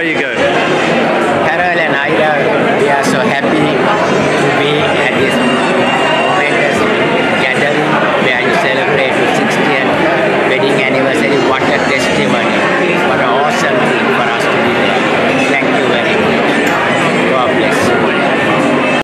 away you go? Carol and Ira, we are so happy